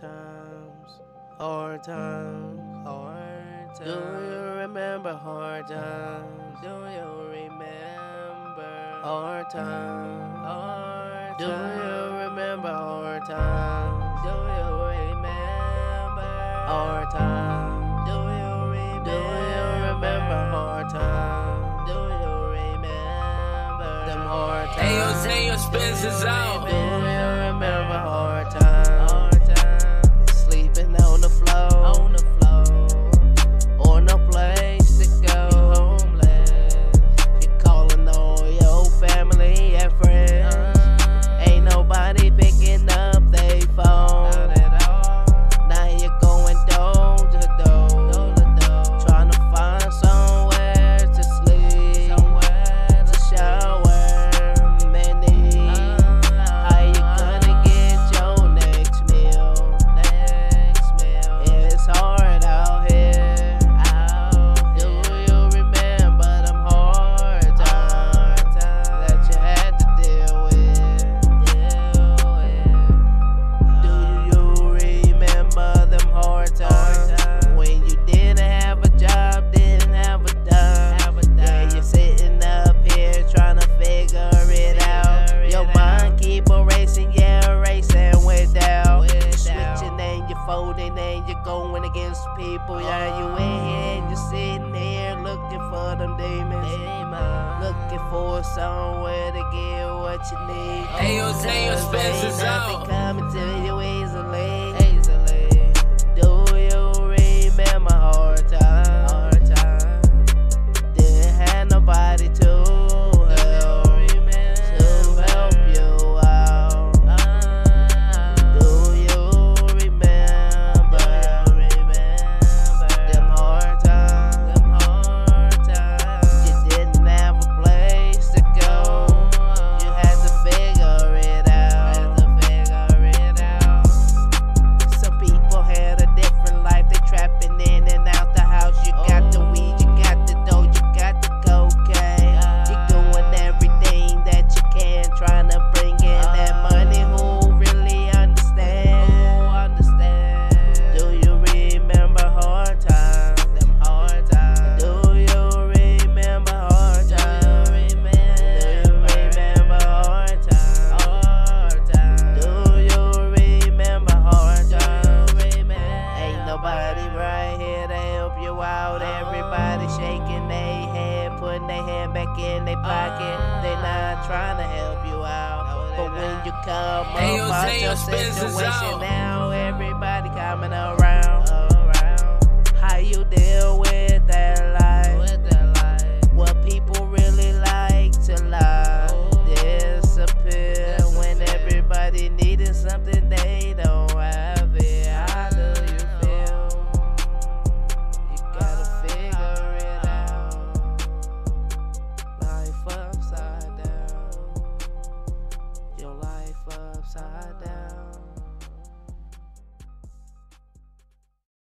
hard times, hard times, hard times. Do you remember hard times? Do you remember hard times? Hard times. Do you remember hard times? Do you remember hard times? Do you remember? Do you remember hard times? Do you remember them hard times? Hey, yo, say your spins is out. going against people. Yeah, you in here, you sitting there looking for them demons. Demon. Looking for somewhere to get what you need. Hey, yo, your Spencer's out. coming to you easily. Hey. hand back in their pocket. They not trying to help you out. But when you come up out your situation, now everybody coming around.